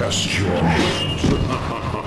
Test your